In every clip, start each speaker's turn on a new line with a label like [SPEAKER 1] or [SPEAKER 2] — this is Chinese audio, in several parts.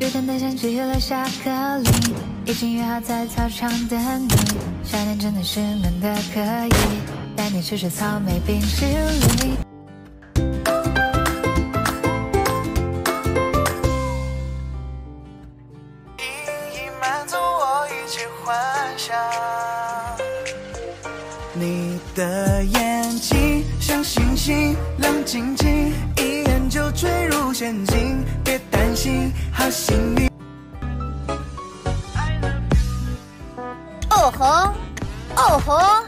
[SPEAKER 1] 有天的相机留下颗粒，已经约好在操场等你。夏天真的是闷的可以，带你吃吃草莓冰淇淋。
[SPEAKER 2] 隐隐满足我一切幻想。你的眼睛像星星亮晶晶，一眼就坠入陷阱。别担心，好幸运。
[SPEAKER 3] 哦吼，哦，吼，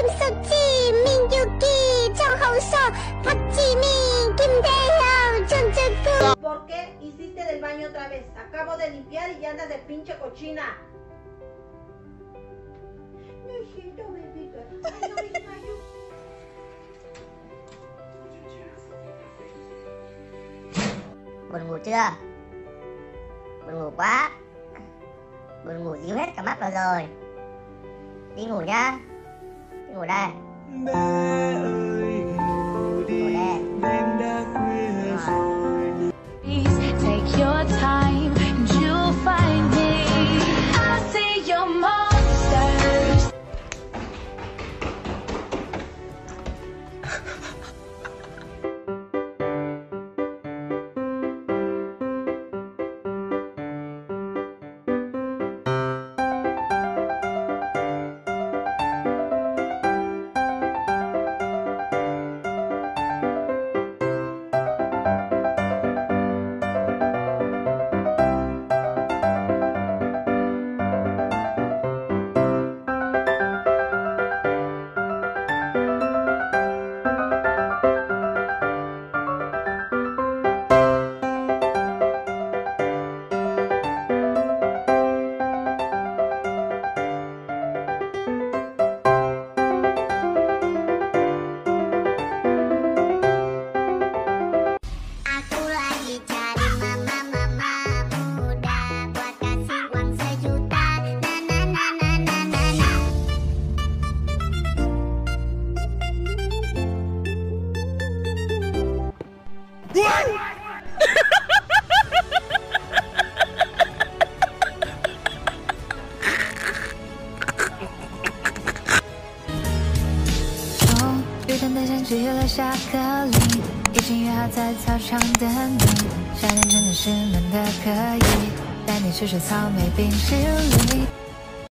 [SPEAKER 3] Kim Suk Chi, Min Yuki, Chang Hong Seo, Park Ji Min, Kim Dae-hyun, Jung Jung-kook.
[SPEAKER 4] ¿Por qué hiciste del baño otra vez? Acabo de limpiar y ya andas de pinche cochina. No siento, bebita. Ay, no, hija, yo...
[SPEAKER 3] buồn ngủ chưa buồn ngủ quá buồn ngủ díu hết cả mắt vào rồi đi ngủ nhá Đi ngủ đây.
[SPEAKER 2] Bé ơi ngủ đi đêm đã khuya rồi.
[SPEAKER 1] Please take your time 于等待像只有了下课铃，已经约好在操场等你。夏天真的是闷的可以，带你吃吃草莓冰淇淋。